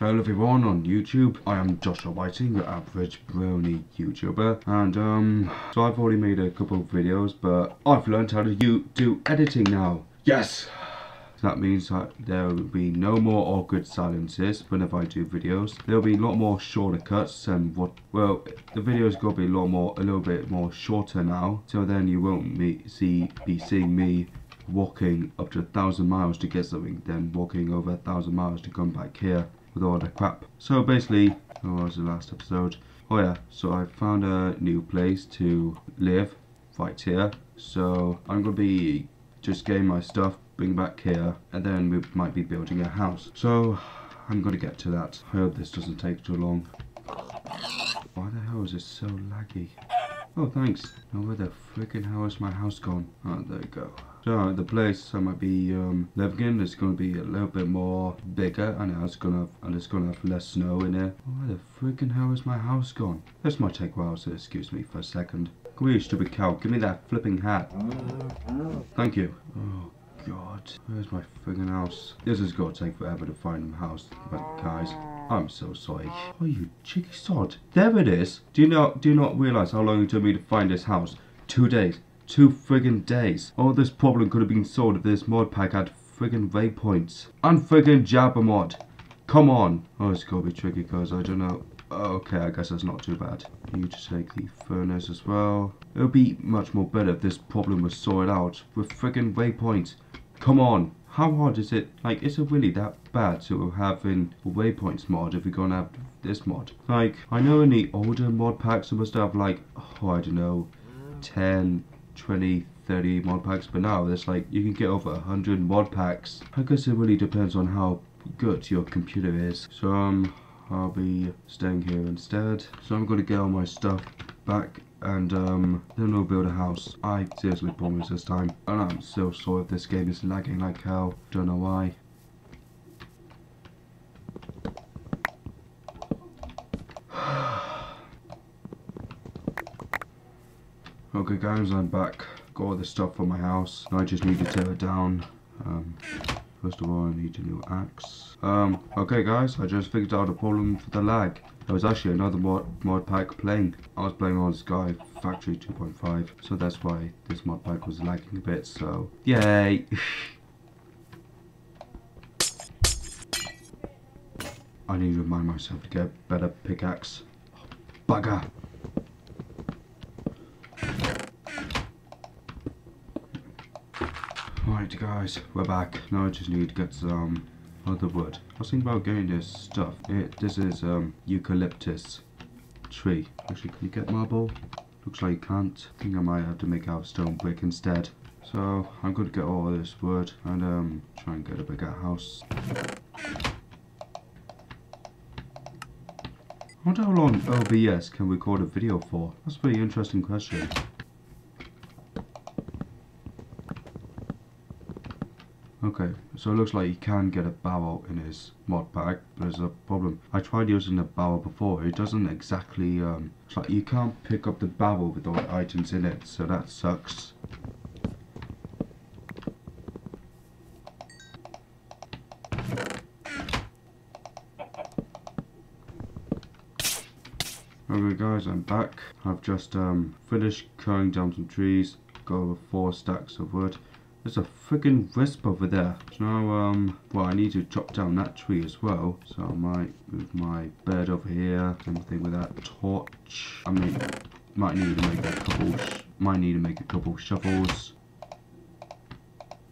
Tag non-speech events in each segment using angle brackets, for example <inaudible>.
Hello everyone on YouTube. I am Joshua Whiting, your average brony YouTuber. And um, so I've already made a couple of videos, but I've learned how to do editing now. Yes! That means that there will be no more awkward silences whenever I do videos. There'll be a lot more shorter cuts and what, well, the video's gonna be a lot more, a little bit more shorter now. So then you won't be, see, be seeing me walking up to a thousand miles to get something, then walking over a thousand miles to come back here with all the crap. So basically, what was the last episode? Oh yeah, so I found a new place to live right here. So I'm gonna be just getting my stuff, bring back here, and then we might be building a house. So I'm gonna get to that. I hope this doesn't take too long. Why the hell is it so laggy? Oh, thanks. Now where the freaking hell is my house gone? Oh, there you go. So the place I might be um, living in is going to be a little bit more bigger, and it's gonna and it's gonna have less snow in it. Where the freaking hell is my house gone? This might take a while, so excuse me for a second. Come here, stupid cow. Give me that flipping hat. Thank you. Oh God, where's my friggin' house? This is gonna take forever to find my house, but guys. I'm so sorry. Oh, you cheeky sod. There it is. Do you not do you not realise how long it took me to find this house? Two days. Two friggin' days. All this problem could have been solved if this mod pack had friggin' waypoints. And friggin' Jabba mod. Come on. Oh, it's gonna be tricky because I don't know. Oh, okay, I guess that's not too bad. You to take the furnace as well. It would be much more better if this problem was sorted out with friggin' waypoints. Come on. How hard is it? Like, is it really that bad to have in waypoints mod if we're gonna have this mod? Like, I know in the older mod packs it must have like, oh, I don't know, 10, 20, 30 mod packs, but now there's like, you can get over 100 mod packs. I guess it really depends on how good your computer is. So, um, I'll be staying here instead. So I'm gonna get all my stuff back and um, then we'll build a house. I seriously promise this time. And I'm so sorry if this game is lagging like hell. Don't know why. Okay guys, I'm back. Got all the stuff for my house. I just need to tear it down. Um, first of all, I need a new axe. Um, okay guys, I just figured out a problem for the lag. There was actually another mod, mod pack playing. I was playing on Sky Factory 2.5, so that's why this mod pack was lagging a bit, so yay! <laughs> I need to remind myself to get a better pickaxe. Oh, bugger! Right guys, we're back. Now I just need to get some other wood. I was thinking about getting this stuff. It, this is um, eucalyptus tree. Actually, can you get marble? Looks like you can't. I think I might have to make out stone brick instead. So I'm going to get all this wood and um, try and get a bigger house. I wonder how long OBS can record a video for? That's a pretty interesting question. Okay, so it looks like you can get a barrel in his mod pack. but There's a problem. I tried using the barrel before. It doesn't exactly, um, it's like you can't pick up the barrel with all the items in it, so that sucks. Okay guys, I'm back. I've just um, finished cutting down some trees. Got over four stacks of wood. There's a friggin' wisp over there. So now, um, well, I need to chop down that tree as well. So I might move my bed over here. Same thing with that torch. I mean, might need to make a couple, might need to make a couple shovels.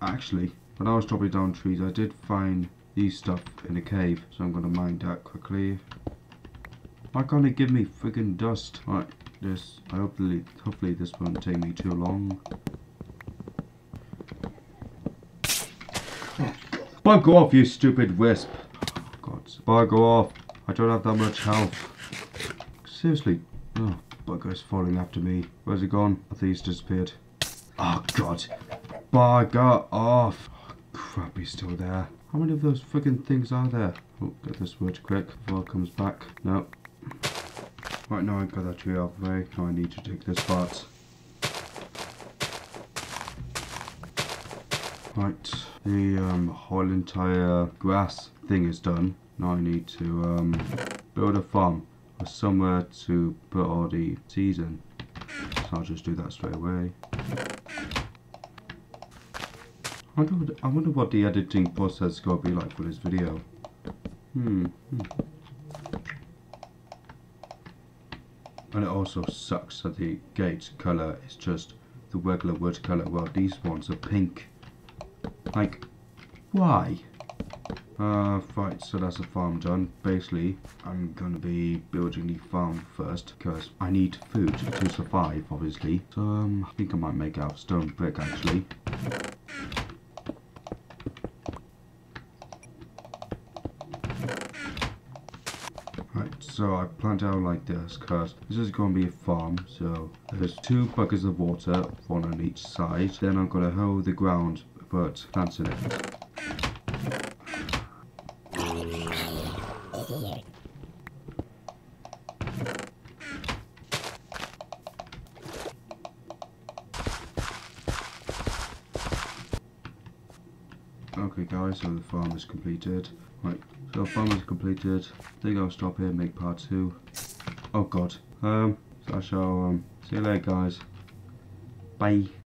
Actually, when I was chopping down trees, I did find these stuff in a cave. So I'm gonna mine that quickly. Why can't it give me friggin' dust? Right, this, I hopefully, hopefully this won't take me too long. Bugger off, you stupid wisp. God, bugger off. I don't have that much health. Seriously. Oh, bugger's falling after me. Where's he gone? I think he's disappeared. Oh, God. Bugger off. Oh, crap, he's still there. How many of those freaking things are there? Oh, get this wood quick before it comes back. No. Right, now I got that tree out of the way. Now I need to take this part. Right, the um, whole entire grass thing is done. Now I need to um, build a farm or somewhere to put all the seeds in. So I'll just do that straight away. I wonder, what, I wonder what the editing process is going to be like for this video. Hmm. hmm. And it also sucks that the gate colour is just the regular wood colour. Well, these ones are pink. Like, why? Uh, right, so that's the farm done. Basically, I'm gonna be building the farm first because I need food to survive, obviously. So, um, I think I might make out stone brick actually. Right, so I planned out like this because this is going to be a farm. So there's two buckets of water, one on each side. Then I'm going to hoe the ground, put that's it. Okay guys, so the farm is completed. Right, so the farm is completed. I think I'll stop here make part two. Oh god. Um, so I shall um, see you later guys. Bye.